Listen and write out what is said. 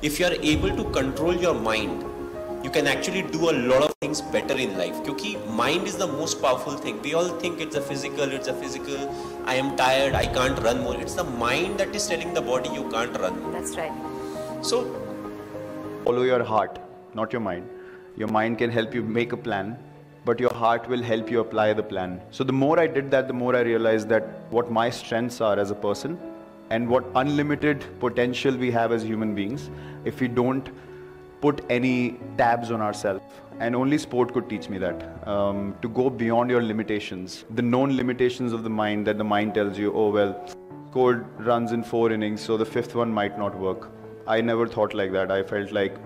if you are able to control your mind you can actually do a lot of things better in life because mind is the most powerful thing we all think it's a physical it's a physical i am tired i can't run more it's the mind that is telling the body you can't run more. That's right. so follow your heart, not your mind. Your mind can help you make a plan, but your heart will help you apply the plan. So the more I did that, the more I realized that what my strengths are as a person and what unlimited potential we have as human beings if we don't put any tabs on ourselves. And only sport could teach me that. Um, to go beyond your limitations, the known limitations of the mind that the mind tells you, oh, well, scored runs in four innings, so the fifth one might not work. I never thought like that. I felt like